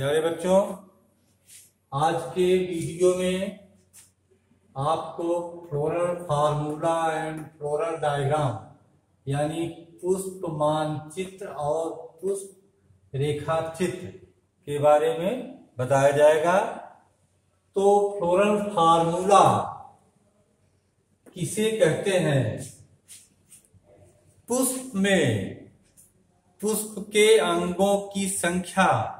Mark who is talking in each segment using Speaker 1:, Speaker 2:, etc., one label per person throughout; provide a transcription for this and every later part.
Speaker 1: प्यारे बच्चों, आज के वीडियो में आपको floral formula and floral diagram यानी पुष्प मानचित्र और पुष्प रेखा चित्र के बारे में बताया जाएगा। तो फ्लोरल फार्मूला किसे कहते हैं? पुष्प में पुष्प के अंगों की संख्या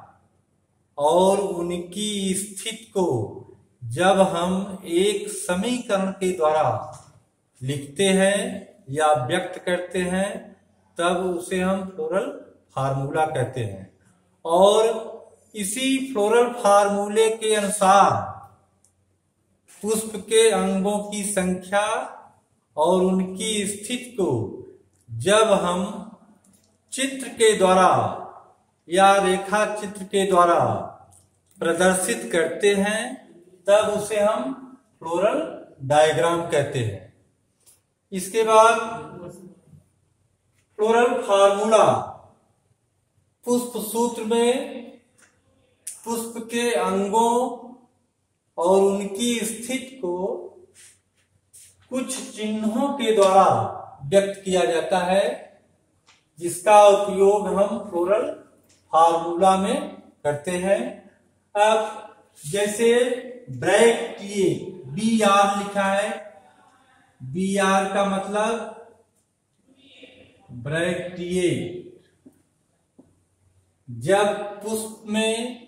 Speaker 1: और उनकी स्थिति को जब हम एक समीकरण के द्वारा लिखते हैं या व्यक्त करते हैं, तब उसे हम फ्लोरल फार्मूला कहते हैं। और इसी फ्लोरल फार्मूले के अनुसार पुष्प के अंगों की संख्या और उनकी स्थिति को जब हम चित्र के द्वारा या रेखा चित्र के द्वारा प्रदर्शित करते हैं, तब उसे हम फ्लोरल डायग्राम कहते हैं। इसके बाद फ्लोरल फार्मूला पुष्प सूत्र में पुष्प के अंगों और उनकी स्थिति को कुछ चिन्हों के द्वारा व्यक्त किया जाता है, जिसका उपयोग हम फ्लोरल फार्मूला में करते हैं। अब जैसे ब्रैक टी बी आर लिखा है। बी आर का मतलब ब्रैक टी जब पुष्प में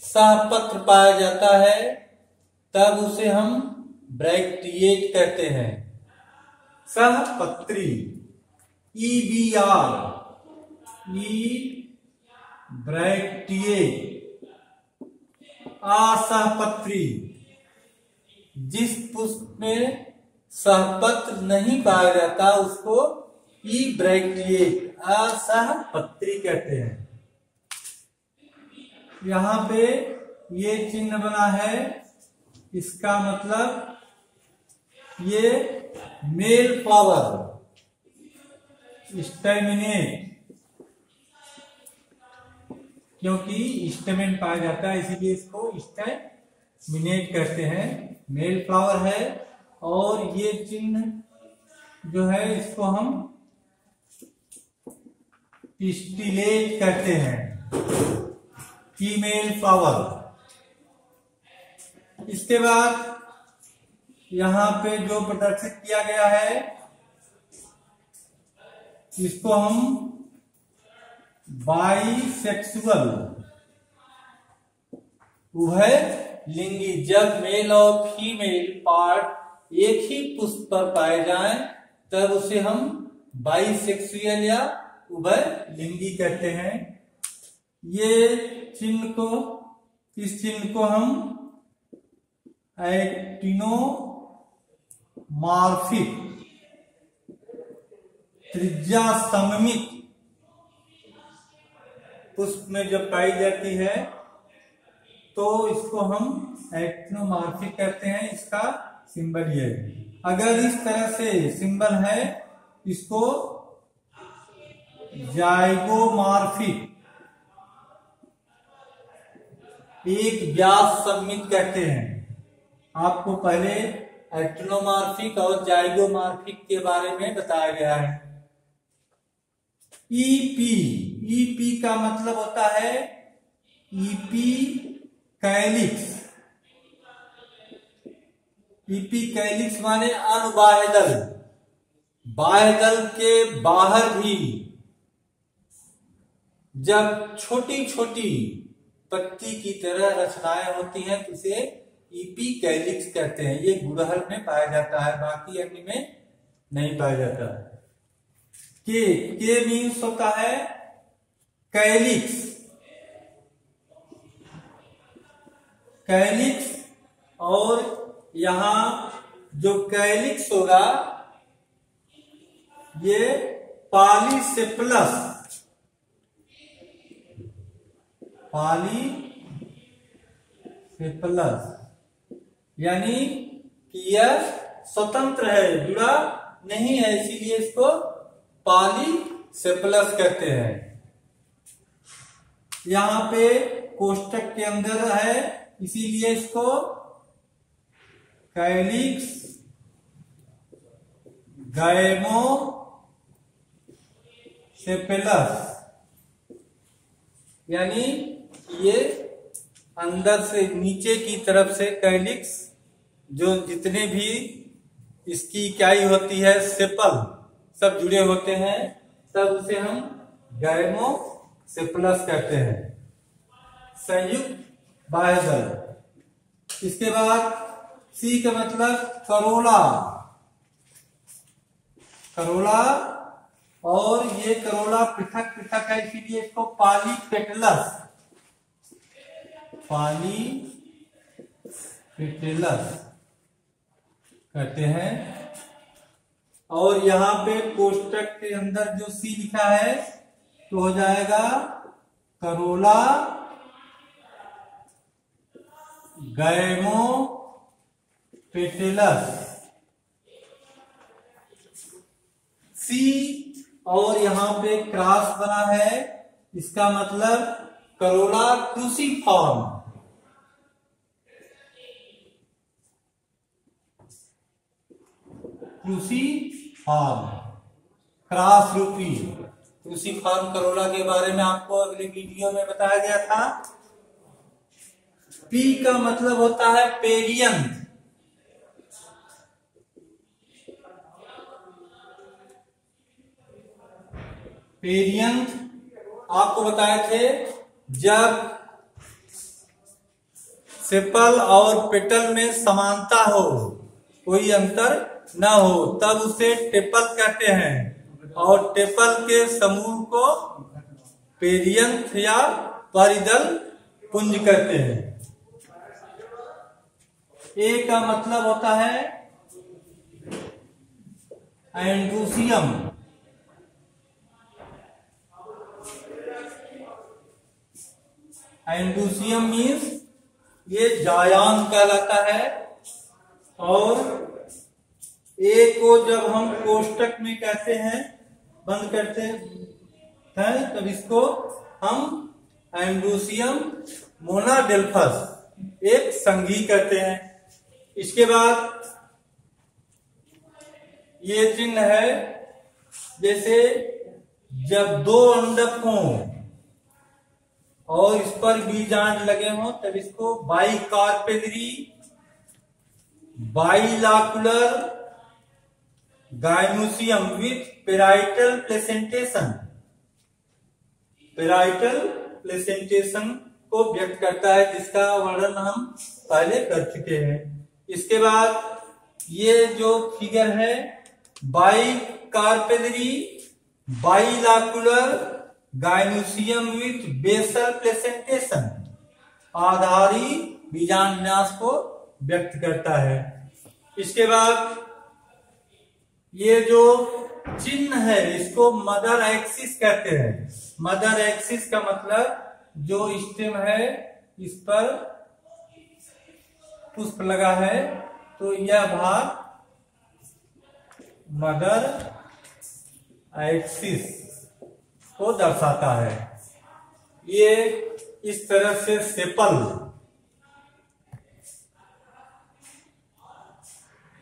Speaker 1: सहपत्र पाया जाता है, तब उसे हम ब्रैक्टिएट कहते हैं। सहपत्री E B R E bracteate असहपत्री जिस पुष्प में सहपत्र नहीं पाया जाता, उसको ई ब्रैक्टिएट असहपत्री कहते हैं। यहाँ पे ये चिन्ह बना है। इसका मतलब ये मेल फ्लावर स्टेमिनेट। क्योंकि स्टेमिन पाया जाता है, इसीलिए इसको स्टेमिनेट कहते हैं। मेल फ्लावर है और ये चिन्ह जो है, इसको हम पिस्टिलेट करते हैं। फीमेल फ्लावर इसके बाद यहाँ पे जो प्रदर्शित किया गया है, इसको हम बाईसेक्सुअल उभय लिंगी जब मेल और फीमेल पार्ट एक ही पुष्प पर पाए जाएँ, तब उसे हम बाईसेक्सुअल या उभय लिंगी कहते हैं। ये चिन्ह को, इस चिन्ह को हम एक्टिनो मार्फिक त्रिज्या सममित पुष्प में जब पाई जाती है तो इसको हम एक्टिनोमार्फिक कहते हैं, इसका सिंबल ये। अगर इस तरह से सिंबल है, इसको जाइगोमार्फिक एक व्यास सम्मित कहते हैं। आपको पहले एक्टिनोमार्फिक और जाइगोमार्फिक के बारे में बताया गया है। ईपी ईपी का मतलब होता है ईपी कैलिक्स ईपी कैलिक्स माने अनुबाह्य दल बाह्य दल के बाहर भी जब छोटी छोटी पत्ती की तरह रचनाएँ होती हैं तो उसे ईपी कैलिक्स कहते हैं। ये गुड़हल में पाया जाता है, बाकी अन्य में नहीं पाया जाता। के के मीन्स होता है कैलिक्स कैलिक्स और यहाँ जो कैलिक्स होगा, ये पाली से प्लस पाली से प्लस यानी कि यह स्वतंत्र है, जुड़ा नहीं है, इसीलिए इसको पाली से प्लस कहते हैं। यहाँ पे कोष्टक के अंदर है, इसीलिए इसको कैलिक्स गैमो सेपेलस, यानी ये अंदर से नीचे की तरफ़ से कैलिक्स, जो जितने भी इसकी इकाई होती है, सेपल, सब जुड़े होते हैं, तब उसे हम गैमो सेपलस कहते हैं। संयुक्त बाह्यदल इसके बाद सी का मतलब करोला। करोला और ये करोला पृथक पृथक है, इसीलिए इसको पाली पेटलस पाली पेटलस कहते हैं। और यहाँ पे कोष्टक के अंदर जो सी लिखा है तो हो जाएगा करोला गैमो पेटेलस। सी और यहाँ पे क्रॉस बना है, इसका मतलब करोला क्रूसीफॉर्म क्रूसीफॉर्म क्रॉस रूपी। क्रूसीफॉर्म करोला के बारे में आपको अगले वीडियो में बताया गया था। पी का मतलब होता है पेरियन। पेरियंत आपको बताए थे, जब सेपल और पेटल में समानता हो, कोई अंतर न हो, तब उसे टेपल कहते हैं। और टेपल के समूह को पेरियंथ या परिदल पुंज कहते हैं। ए का मतलब होता है एंडूसियम। एंडूसियम मीन्स ये जायान कहलाता है और ए को जब हम कोष्टक में कहते हैं बंद करते हैं। तब इसको हम एंडूसियम मोनाडेल्फस, एक संघी कहते हैं। इसके बाद ये चिन्ह है, जैसे जब दो अंडक हों और इस पर बीजांड लगे हों, तब इसको bicarpellary bilocular, gynoecium, with parietal placentation parietal placentation को व्यक्त करता है, जिसका वर्णन हम पहले कर चुके हैं। इसके बाद ये जो फिगर है bicarpellary bilocular gynoecium with basal placentation आधारी बीजान्यास को व्यक्त करता है। इसके बाद ये जो चिन्ह है इसको मदर एक्सिस कहते हैं। मदर एक्सिस का मतलब जो स्टेम है, इस पर पुष्प लगा है तो यह भाग मदर एक्सिस को दर्शाता है। ये इस तरह से सेपल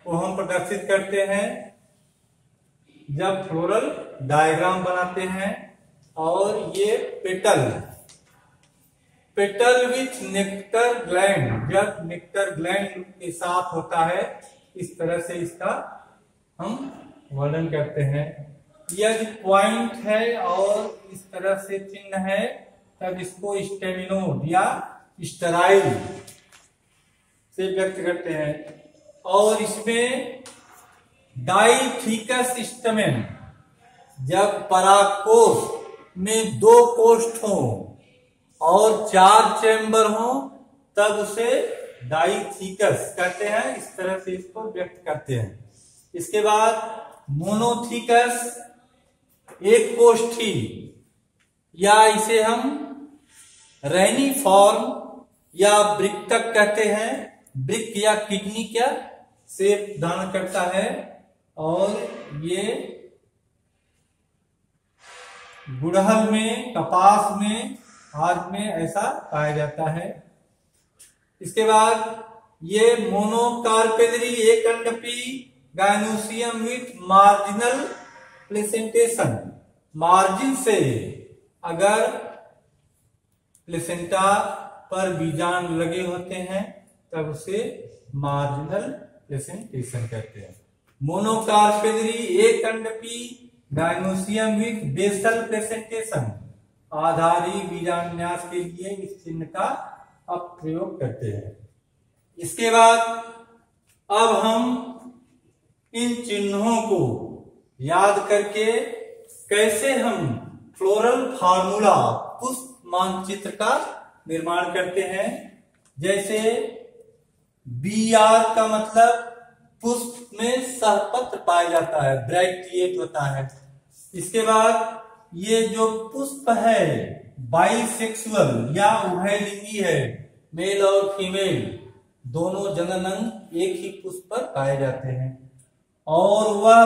Speaker 1: को हम प्रदर्शित करते हैं। जब फ्लोरल डायग्राम बनाते हैं और ये petal petal with nectar gland जब नेक्टर ग्लैंड के साथ होता है, इस तरह से इसका हम वर्णन करते हैं। यदि पॉइंट है और इस तरह से चिन्ह है, तब इसको स्टेमिनोड या स्टराइल से व्यक्त करते हैं। और इसमें डाइथिकस स्टमेन, जब पराकोष में दो कोष्ठ हो और चार चैम्बर हो, तब उसे डाइथिकस कहते हैं। इस तरह से इसको व्यक्त करते हैं। इसके बाद मोनोथिकस एक कोष्ठी, या इसे हम रैनी फॉर्म या वृक्तक कहते हैं। ब्रिक या किडनी क्या? से धारण करता है। और ये गुड़हल में, कपास में, हाथ में ऐसा पाया जाता है। इसके बाद ये मोनोकार्पेलरी एक अंडपी gynoecium with marginal placentation. Margin से अगर प्लेसेंटा पर बीजान लगे होते हैं, तब उसे मार्जिनल प्रेजेंटेशन कहते हैं। मोनोकार्पेलरी एक अंडपी डायनोसियम विथ बेसल प्रेजेंटेशन आधारी बीजान्यास के लिए इस चिन्ह का अब प्रयोग करते हैं। इसके बाद अब हम इन चिन्हों को याद करके कैसे हम फ्लोरल फार्मूला पुष्प मानचित्र का निर्माण करते हैं। जैसे बी आर का मतलब पुष्प में सहपत्र पाया जाता है ब्राइटिएट होता है। इसके बाद ये जो पुष्प है बाइसेक्सुअल या उभयलिंगी है मेल और फीमेल दोनों जनन अंग एक ही पुष्प पर पाए जाते हैं। और वह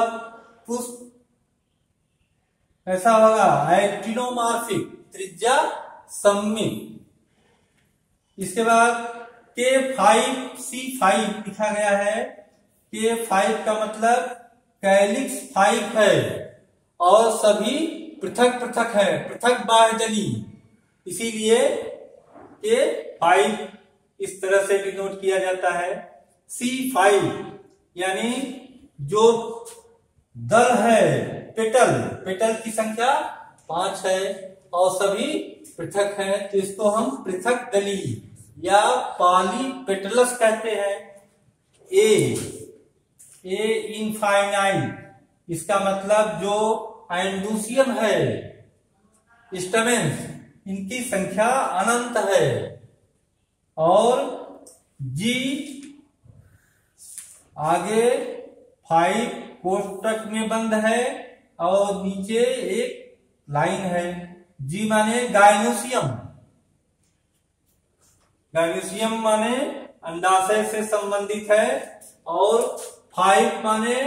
Speaker 1: पुष्प ऐसा होगा एक्टिनोमार्फिक त्रिज्या सम्मित। इसके बाद के फाइव सी फाइव लिखा गया है। के फाइव का मतलब कैलिक्स फाइव है। और सभी पृथक पृथक है, पृथक बाह्यजली इसीलिए के फाइव इस तरह से डिनोट किया जाता है। सी फाइव यानी जो दल है पेटल पेटल की संख्या पाँच है। और सभी पृथक है तो इसको हम पृथक दली या पॉलीपेटलस कहते हैं। ए ए इनफाइनाइट इसका मतलब जो एंडूसियम है स्टमेंस इनकी संख्या अनंत है। और जी आगे फाइव कोष्टक में बंद है, और नीचे एक लाइन है। जी माने गायनोसियम मैग्नीशियम माने अंडाशय से संबंधित है, और फाइव माने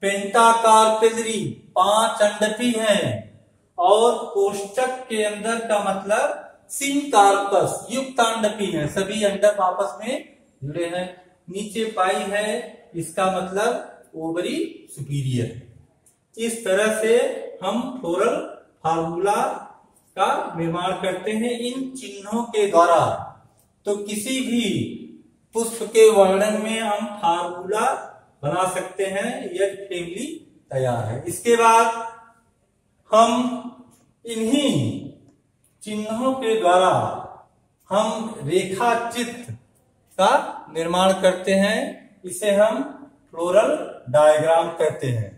Speaker 1: पेंटाकार्पेलरी पाँच अंडपी हैं। और कोष्टक के अंदर का मतलब सिंकारपस युक्त अंडपी है। सभी अंडप आपस में जुड़े हैं। नीचे पाई है, इसका मतलब ओवरी सुपीरियर। इस तरह से हम फ्लोरल फार्मूला का निर्माण करते हैं इन चिन्हों के द्वारा। तो किसी भी पुष्प के वर्णन में हम फार्मूला बना सकते हैं, यह फैमिली तैयार है। इसके बाद हम इन्हीं चिन्हों के द्वारा हम रेखा चित्र का निर्माण करते हैं। इसे हम फ्लोरल डायग्राम कहते हैं।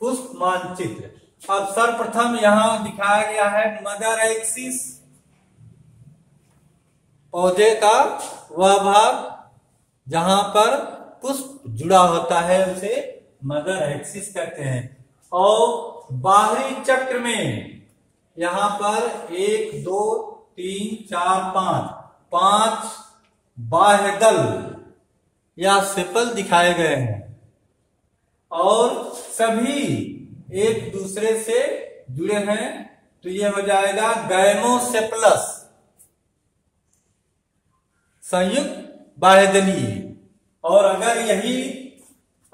Speaker 1: पुष्प मानचित्र अब सर्वप्रथम यहाँ दिखाया गया है मदर एक्सिस पौधे का वह भाग जहाँ पर पुष्प जुड़ा होता है उसे मदर एक्सिस कहते हैं। और बाहरी चक्र में यहाँ पर एक, दो, तीन, चार, पाँच पाँच बाह्य दल या सिपल दिखाए गए हैं। और सभी एक दूसरे से जुड़े हैं। तो यह हो जाएगा गैमोसेपलस। संयुक्त बाह्यदलीय। और अगर यही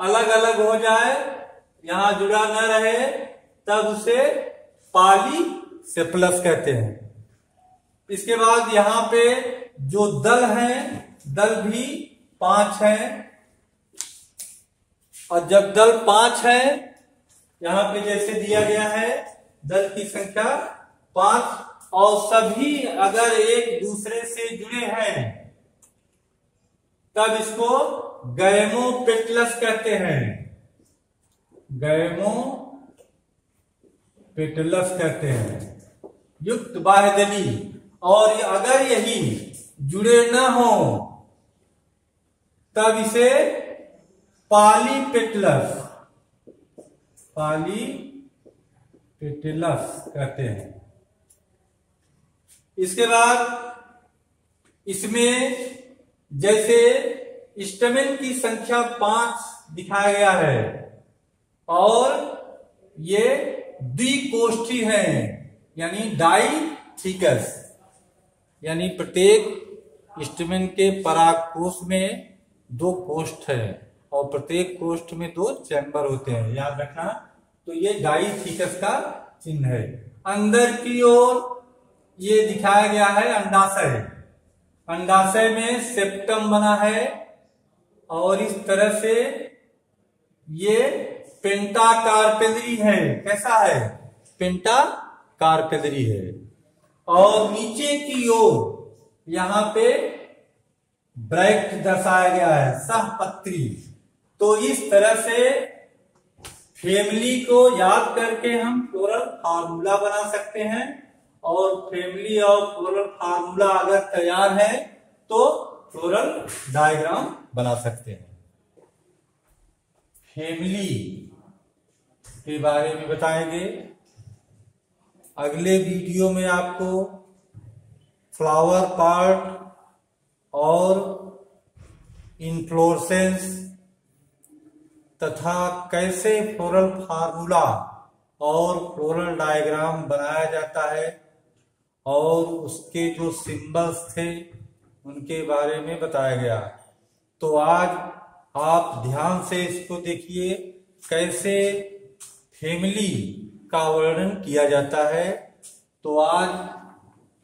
Speaker 1: अलग अलग हो जाए, यहाँ जुड़ा न रहे, तब उसे पाली से प्लस कहते हैं। इसके बाद यहाँ पे जो दल हैं, दल भी पाँच हैं। और जब दल पाँच है, यहाँ पे जैसे दिया गया है, दल की संख्या पाँच, और सभी अगर एक दूसरे से जुड़े हैं तब इसको गैमो गैमोपेटलस कहते हैं। गैमो पेटलस कहते हैं। युक्त बाह्यदली और अगर यही जुड़े न हो, तब इसे पालीपेटलस पालीपेटलस कहते हैं। इसके बाद इसमें जैसे स्टमेन की संख्या पाँच दिखाया गया है, और ये द्विकोष्ठी है, यानी डाई थीकस यानी प्रत्येक स्टेमेन के पराग कोष में दो कोष्ठ है, और प्रत्येक कोष्ठ में दो चैम्बर होते हैं, याद रखना। तो ये डाई थीकस का चिन्ह है। अंदर की ओर ये दिखाया गया है अंडाशय। अंडाशय में सेप्टम बना है और इस तरह से ये पेंटा कार्पेलरी है। कैसा है? पेंटा कार्पेलरी है। और नीचे की ओर यहाँ पे ब्रैक्ट दर्शाया गया है, सहपत्री। तो इस तरह से फैमिली को याद करके हम फ्लोरल फार्मूला बना सकते हैं। और फैमिली और फ्लोरल फार्मूला अगर तैयार है तो फ्लोरल डायग्राम बना सकते हैं। फैमिली के बारे में बताएँगे। अगले वीडियो में आपको फ्लावर पार्ट और इन्फ्लोरसेंस तथा कैसे फ्लोरल फार्मूला और फ्लोरल डायग्राम बनाया जाता है और उसके जो सिंबल्स थे, उनके बारे में बताया गया। तो आज आप ध्यान से इसको देखिए, कैसे फैमिली का वर्णन किया जाता है। तो आज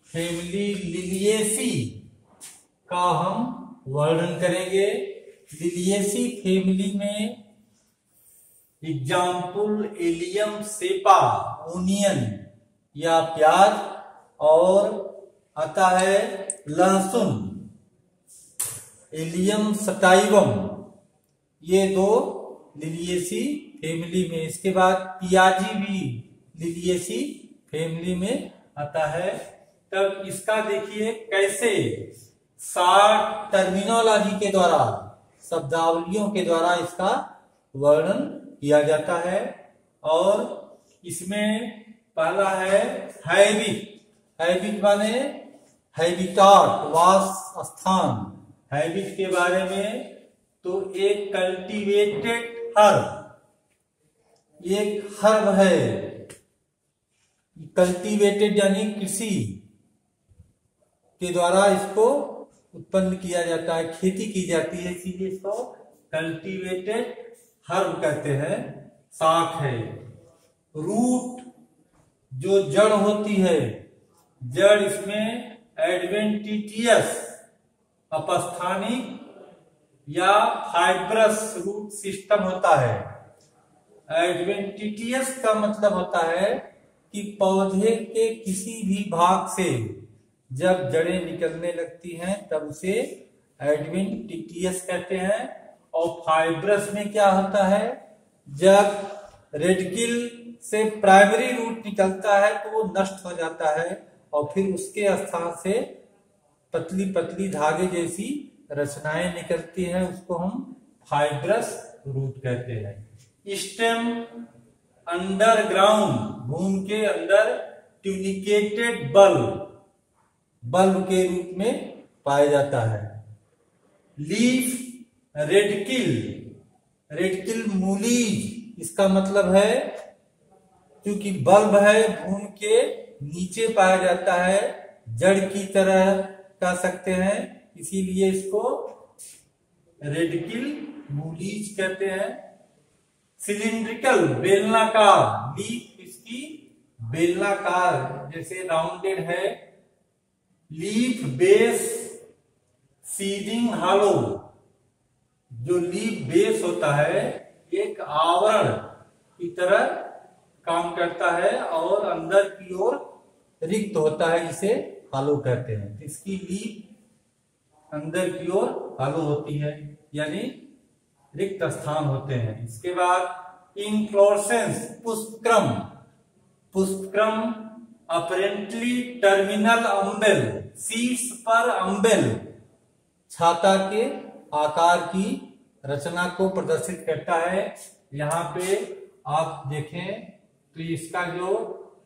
Speaker 1: फैमिली लिलियसी का हम वर्णन करेंगे। लिलिएसी फैमिली में एग्ज़ाम्पल एलियम, सेपा, ओनियन या प्याज और आता है लहसुन एलियम सटाइवम। ये दो लिलिएसी फैमिली में, इसके बाद पियाजी भी लिलिएसी फैमिली में आता है। तब इसका देखिए कैसे साठ टर्मिनोलॉजी के द्वारा, शब्दावलियों के द्वारा इसका वर्णन किया जाता है। और इसमें पहला है हैबिट हैबिट माने हैबिटाट वास स्थान हैबिट के बारे में तो एक कल्टीवेटेड हर्ब एक हर्ब है। कल्टीवेटेड यानी कृषि के द्वारा इसको उत्पन्न किया जाता है, खेती की जाती है, इसीलिए इसको कल्टीवेटेड हर्ब कहते हैं। साख है। रूट जो जड़ होती है जड़ इसमें एडवेंटिटियस अपस्थानिक या फाइब्रस रूट सिस्टम होता है। एडवेंटिटियस का मतलब होता है कि पौधे के किसी भी भाग से जब जड़ें निकलने लगती हैं, तब उसे एडवेंटिटियस कहते हैं। और फाइब्रस में क्या होता है? जब रेडकिल से प्राइमरी रूट निकलता है तो वो नष्ट हो जाता है। और फिर उसके स्थान से पतली पतली धागे जैसी रचनाएँ निकलती हैं, उसको हम फाइब्रस रूट कहते हैं। स्टेम अंडरग्राउंड भूमि के अंदर ट्यूनिकेटेड बल्ब बल्ब के रूप में पाया जाता है। लीफ रेडकिल रेडकिल मूलीज, इसका मतलब है क्योंकि बल्ब है भूमि के नीचे पाया जाता है, जड़ की तरह कह सकते हैं। इसीलिए इसको रेडकिल मूलीज कहते हैं। सिलिंड्रिकल बेलनाकार लीफ इसकी बेलनाकार जैसे राउंडेड है लीफ बेस सीडिंग हालो जो लीफ बेस होता है, एक आवरण की तरह काम करता है और अंदर की ओर रिक्त होता है जिसे हालो कहते हैं। इसकी लीफ अंदर की ओर हालो होती है, यानी रिक्त स्थान होते हैं। इसके बाद, इनफ्लोरसेंस, पुष्पक्रम। पुष्पक्रम अपेरेंटली टर्मिनल अम्बेल सीड्स पर अम्बेल छाता के आकार की रचना को प्रदर्शित करता है। यहाँ पे आप देखें तो इसका जो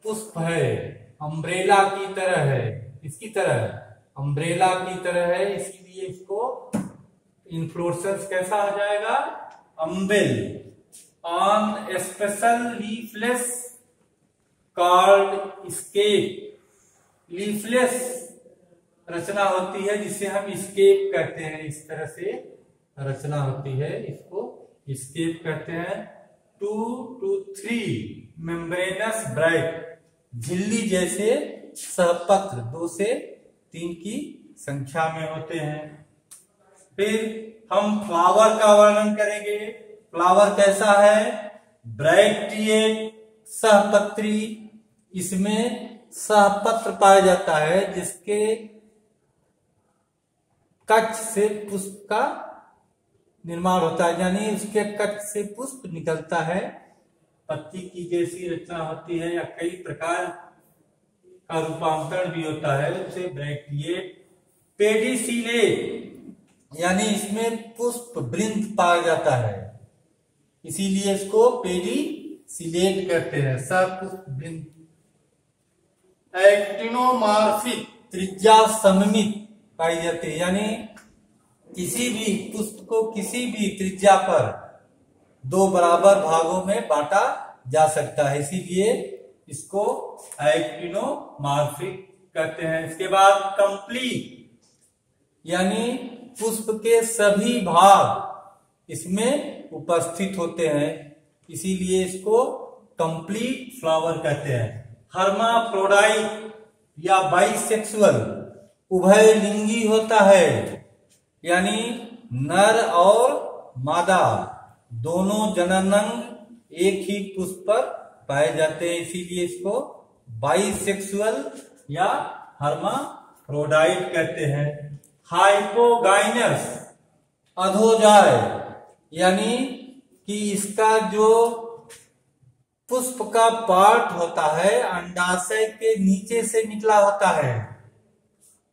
Speaker 1: पुष्प है अम्ब्रेला की तरह है। इसकी तरह? अम्ब्रेला की तरह है, इसीलिए इसको इन्फ्लोरसेंस कैसा हो जाएगा? Umbel on special leafless card scape leafless रचना होती है, जिसे हम स्केप कहते हैं। इस तरह से रचना होती है, इसको स्केप कहते हैं। Two two three membranous bright झिल्ली जैसे सहपत्र, दो से तीन की संख्या में होते हैं। फिर हम फ्लावर का वर्णन करेंगे। फ्लावर कैसा है? ब्राइटिएट सहपत्री, इसमें सहपत्र पाया जाता है, जिसके कच्छ से पुष्प का निर्माण होता है, यानी उसके कच्छ से पुष्प निकलता है। पत्ती की जैसी रचना होती है या कई प्रकार का रूपांतरण भी होता है, उसे पेडिसिलेट यानी इसमें पुष्प वृंद पाया जाता है। इसीलिए इसको पेडी सिलेट करते हैं। सब पुष्प वृंद। एक्टिनोमार्फिक त्रिज्या सममित पाई जाती है, यानी किसी भी पुष्प को किसी भी त्रिज्या पर दो बराबर भागों में बांटा जा सकता है। इसीलिए इसको एक्टिनोमार्फिक कहते हैं। इसके बाद कंप्लीट यानी पुष्प के सभी भाग इसमें उपस्थित होते हैं। इसीलिए इसको कंप्लीट फ्लावर कहते हैं। हर्मा हर्माफ्रोडाइट या बाइसेक्सुअल उभय लिंगी होता है, यानी नर और मादा। दोनों जननंग एक ही पुष्प पर पाए जाते हैं, इसीलिए इसको बाइसेक्सुअल या हर्माफ्रोडाइट कहते हैं। हाइपोगाइनस अधोजाय यानी कि इसका जो पुष्प का पार्ट होता है, अंडाशय के नीचे से निकला होता है।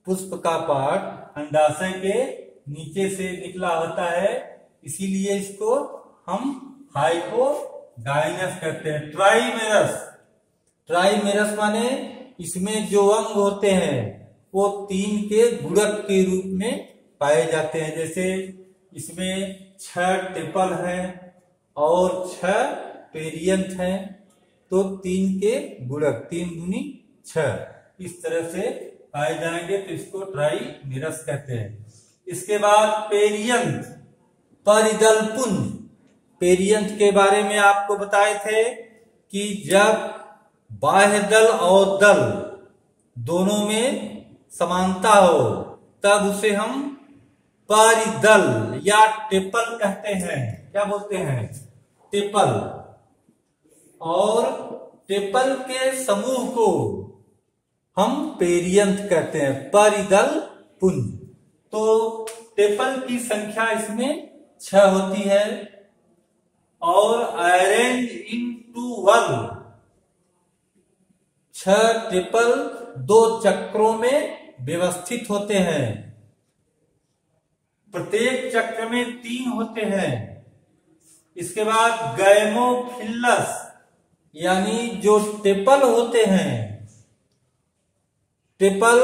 Speaker 1: पुष्प का पार्ट अंडाशय के नीचे से निकला होता है, इसीलिए इसको हम हाइपोगाइनस कहते हैं। ट्राइमेरस ट्राइमेरस माने इसमें जो अंग होते हैं, वो तीन के गुणक के रूप में पाए जाते हैं। जैसे इसमें छह टिपल हैं और छह पेरियंत हैं तो तीन के गुणक तीन गुनी छह, इस तरह से पाए जाएँगे। तो इसको ट्राई निरस कहते हैं। इसके बाद पेरियंत परिदल पुंज पेरियंत के बारे में आपको बताए थे कि जब बाह्य दल और दल दोनों में समानता हो, तब उसे हम परिदल या टेपल कहते हैं। क्या बोलते हैं? टेपल। और टेपल के समूह को हम पेरियंत कहते हैं, परिदल पुंज। तो टेपल की संख्या इसमें छह होती है। और अरेंज इन टू वन छह ट्रिपल दो चक्रों में व्यवस्थित होते हैं। प्रत्येक चक्र में तीन होते हैं। इसके बाद गैमोफिल्लस यानी जो टेपल होते हैं। टेपल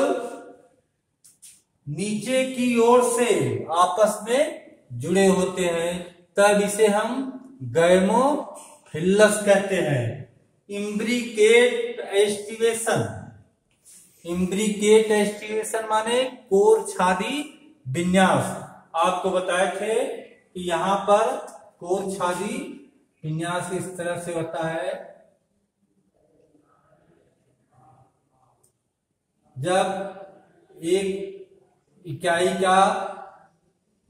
Speaker 1: नीचे की ओर से आपस में जुड़े होते हैं। तब इसे हम गैमोफिल्लस कहते हैं। Imbricate aestivation. इम्ब्रिकेट एस्टिवेशन माने कोर छादी विन्यास। आपको बताए थे कि यहाँ पर कोर छादी विन्यास इस तरह से होता है। जब एक इकाई का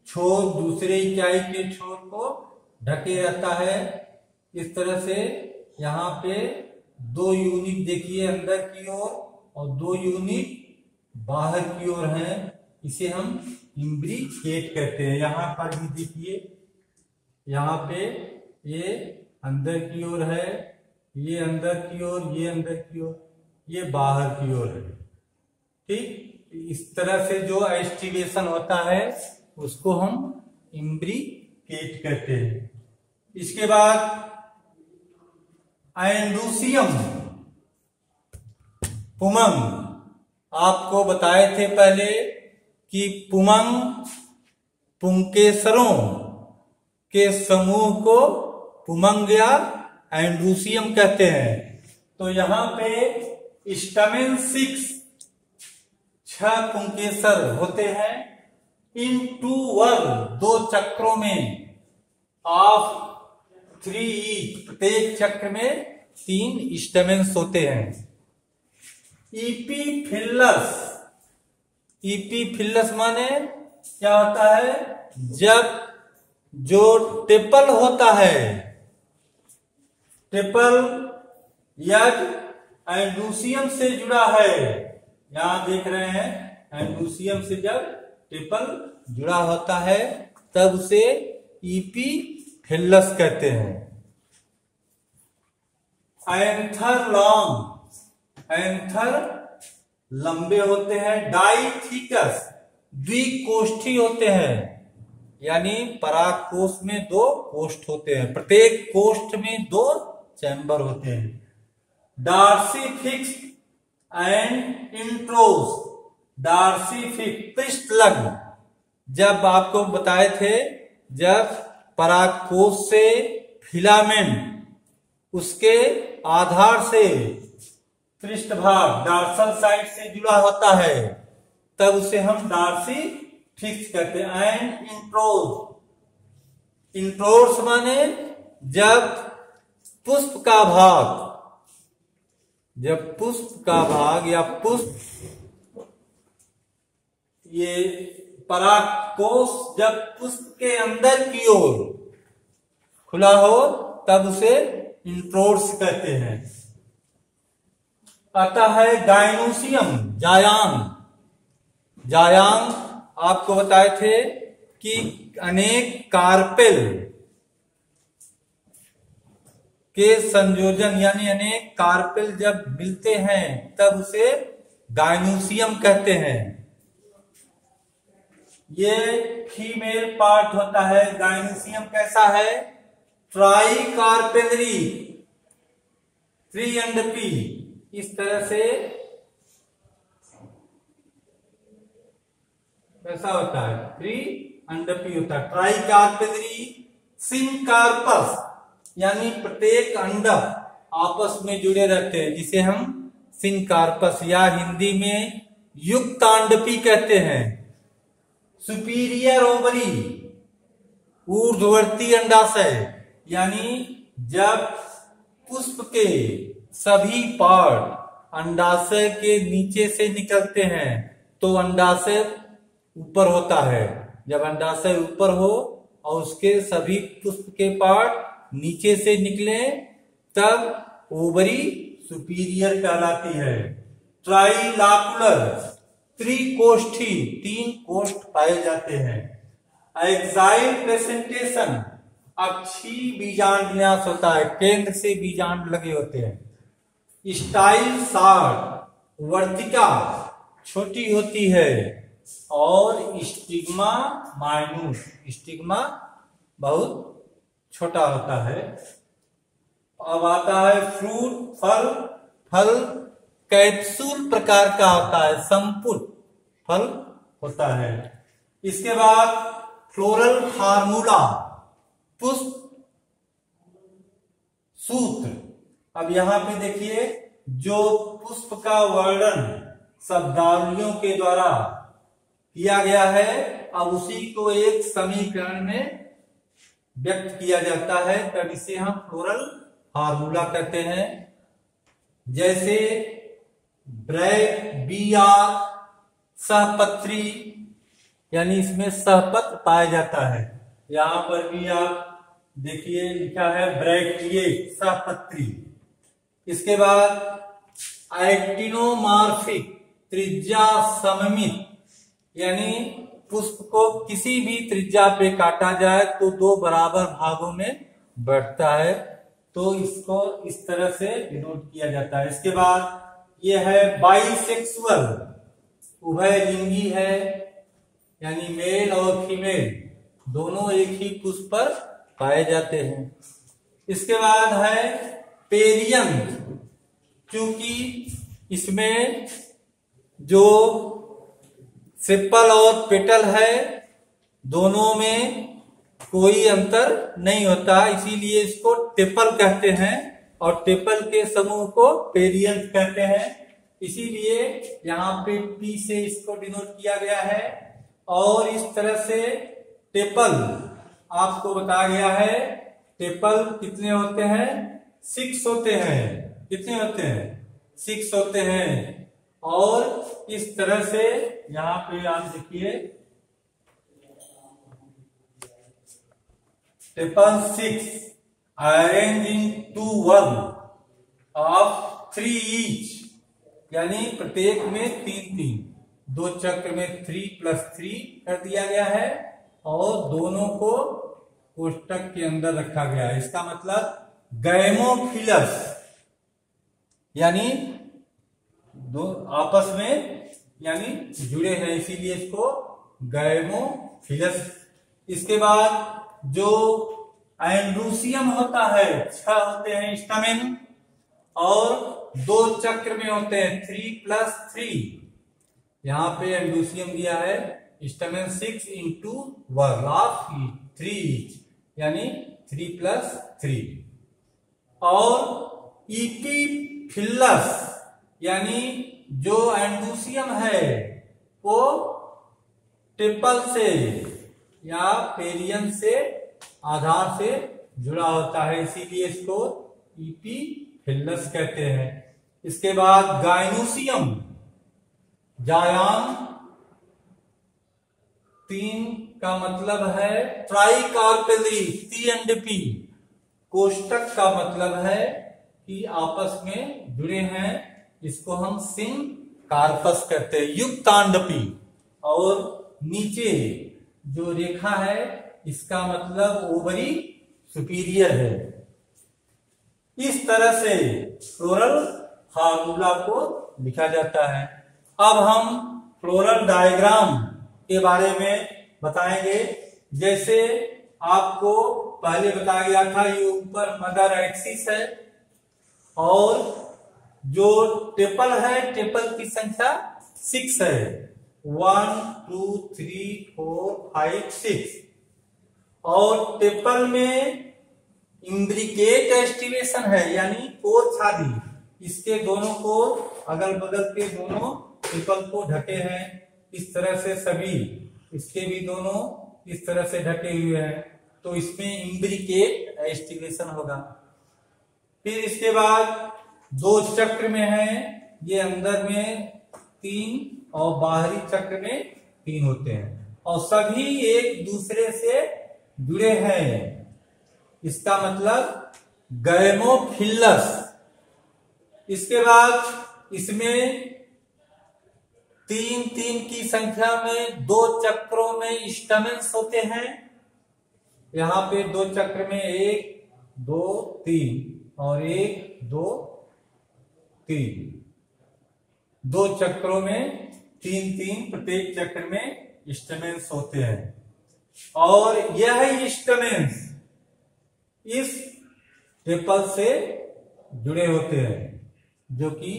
Speaker 1: छोर दूसरे इकाई के छोर को ढके रहता है। इस तरह से यहाँ पे दो यूनिट देखिए अंदर की ओर और दो यूनिट बाहर की ओर है। इसे हम इम्ब्रिकेट कहते हैं। यहाँ पर भी देखिए, यहाँ पे ये अंदर की ओर है, ये अंदर की ओर, ये अंदर की ओर, ये बाहर की ओर है। ठीक? इस तरह से जो एस्टिवेशन होता है, उसको हम इम्ब्रिकेट कहते हैं। इसके बाद एंडूसियम पुमंग। आपको बताए थे पहले कि पुमंग पुंकेसरों के समूह को पुमंग या एंडूसियम कहते हैं। तो यहाँ पे स्टमेन सिक्स, छह पुंकेसर होते हैं। इन टू वर्ग दो चक्रों में ऑफ़ थ्री ई प्रत्येक चक्र में तीन स्टेमेंस होते हैं। इपीफिलस इपीफिलस माने क्या होता है? जब जो टेपल होता है। टेपल यद एंडूसियम से जुड़ा है। यहाँ देख रहे हैं एंडूसियम से जब टेपल जुड़ा होता है, तब उसे ईपी फिल्लस कहते हैं। एंथर लॉन्ग, एंथर लंबे होते हैं, डाइथिकस, द्विकोष्ठी होते हैं, यानी पराग कोष में दो कोष्ठ होते हैं, प्रत्येक कोष्ठ में दो चैम्बर होते हैं। Dorsifixed and introrse dorsifixed लग्न। जब आपको बताए थे, जब पराग कोष से फिलामेंट, उसके आधार से पृष्ठभाग, डार्सल साइड से जुड़ा होता है। तब उसे हम डार्सी फिक्स कहते हैं। एंड इंट्रोज इंट्रोर्स माने जब पुष्प का भाग, जब पुष्प का भाग या पुष्प, ये पराकोष जब पुष्प के अंदर की ओर खुला हो, तब उसे इंट्रोर्स कहते हैं। आता है गायनोसियम जायांग जायांग आपको बताए थे कि अनेक कार्पेल के संयोजन, यानी अनेक कार्पेल जब मिलते हैं, तब उसे गायनूसियम कहते हैं। ये फीमेल पार्ट होता है, गायनूसियम कैसा है? Tricarpellary three and P, इस तरह से कैसा होता है। ट्री अंडपी होता है। ट्राई कार्पेदरी सिंकार्पस, यानी प्रत्येक अंडप आपस में जुड़े रहते हैं, जिसे हम सिंकार्पस या हिंदी में युक्तांडपी कहते हैं। सुपीरियर ओवरी, ऊर्ध्ववर्ती अंडाशय यानी जब पुष्प के सभी पार्ट अंडाशय के नीचे से निकलते हैं तो अंडाशय ऊपर होता है। जब अंडाशय ऊपर हो और उसके सभी पुष्प के पार्ट नीचे से निकले, तब ओवरी सुपीरियर कहलाती है। ट्राइलाकुलर त्रिकोष्ठी, तीन कोष्ठ पाए जाते हैं। एक्साइल प्रेजेंटेशन अक्षी बीजांड न्यास होता है, केंद्र से बीजांड लगे होते हैं। स्टाइल साठ वर्तिका, छोटी होती है। और स्टिग्मा माइनूस स्टिग्मा बहुत छोटा होता है। अब आता है फ्रूट फल फल कैप्सूल प्रकार का होता है संपुट फल होता है। इसके बाद फ्लोरल फार्मूला, पुष्प सूत्र। अब यहाँ पे देखिए, जो पुष्प का वर्णन शब्दावलियों के द्वारा किया गया है, अब उसी को एक समीकरण में व्यक्त किया जाता है। तब इसे हम फ्लोरल फार्मूला कहते हैं। जैसे ब्रैक बी आर सहपत्री, यानी इसमें सहपत्र पाया जाता है। यहाँ पर भी आप देखिए, लिखा है ब्रैकिए, सहपत्री। इसके बाद एक्टिनोमार्फिक त्रिज्या सममित, यानी पुष्प को किसी भी त्रिज्या पे काटा जाए तो दो बराबर भागों में बढ़ता है। तो इसको इस तरह से डिनोट किया जाता है। इसके बाद ये है बाइसेक्सुअल उभय लिंगी है, यानी मेल और फीमेल दोनों एक ही पुष्प पर पाए जाते हैं। इसके बाद है पेरियम क्योंकि इसमें जो सिंपल और पेटल है, दोनों में कोई अंतर नहीं होता। इसीलिए इसको टेपल कहते हैं। और टेपल के समूह को पेरियंट कहते हैं। इसीलिए यहाँ पे पी से इसको डिनोट किया गया है। और इस तरह से टेपल आपको बताया गया है। टेपल कितने होते हैं? सिक्स होते हैं। कितने होते हैं? सिक्स होते हैं। और इस तरह से यहाँ पे आप देखिए टेपल सिक्स। इन टू वर्ग ऑफ़ थ्री ईच यानी प्रत्येक में तीन तीन। दो चक्र में थ्री प्लस थ्री कर दिया गया है और दोनों को कोष्टक के अंदर रखा गया है। इसका मतलब गैमोफिलस। यानी दो आपस में यानी जुड़े हैं, इसीलिए इसको गैमोफिलस। इसके बाद जो एंड्रूसियम होता है छह होते हैं स्टमिन और दो चक्र में होते हैं थ्री प्लस थ्री यहाँ पे एंड्रूसियम दिया है, stamen six into one of three यानी थ्री प्लस थ्री और इपीफिलस यानी जो एंडूसियम है, वो ट्रिपल से या पेरियन से आधार से जुड़ा होता है, इसीलिए इसको इपीफिलस कहते हैं। इसके बाद गायनोसियम जायान तीन का मतलब है ट्राई कार्पेली सी एंड पी कोष्टक का मतलब है कि आपस में जुड़े हैं, इसको हम सिंह कार्पस कहते हैं युक्तांडपी और नीचे जो रेखा है इसका मतलब ओवरी सुपीरियर है। इस तरह से फ्लोरल फार्मूला को लिखा जाता है। अब हम फ्लोरल डायग्राम के बारे में बताएँगे। जैसे आपको पहले बताया गया था, ये ऊपर मदर एक्सिस है और जो टेपल है टेपल की संख्या सिक्स है। One two three four five six और टेपल में इंद्रिकेट एस्टिवेशन है, यानी कोर छादी इसके दोनों को अगल बगल के दोनों टेपल को ढके हैं, इस तरह से सभी। इसके भी दोनों इस तरह से ढके हुए हैं। तो इसमें इंद्रिकेट एस्टिवेशन होगा। फिर इसके बाद दो चक्र में है। ये अंदर में तीन और बाहरी चक्र में तीन होते हैं। और सभी एक दूसरे से जुड़े हैं। इसका मतलब गैमोफिलस इसके बाद इसमें तीन तीन की संख्या में दो चक्रों में स्टमेंस होते हैं। यहाँ पे दो चक्र में एक, दो, तीन और एक, दो, तीन। दो चक्रों में तीन तीन प्रत्येक चक्र में स्टमेंस होते हैं। और यह स्टमेंस इस ट्रिपल से जुड़े होते हैं, जो कि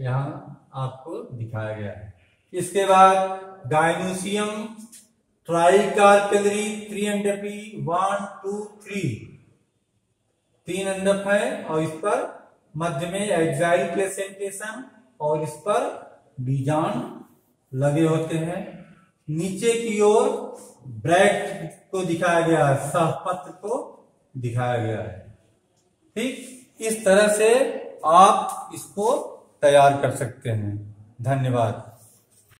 Speaker 1: यहाँ आपको दिखाया गया है। इसके बाद गाइनोसियम ट्राइकार्पेलरी थ्री एंडपी वन टू थ्री तीन अंडप है और इस पर मध्य में एग्जाइल प्लेसेंटेशन और इस पर बीजान लगे होते हैं। नीचे की ओर ब्रैक्ट को दिखाया गया है सहपत्र को दिखाया गया है। ठीक? इस तरह से आप इसको तैयार कर सकते हैं। धन्यवाद।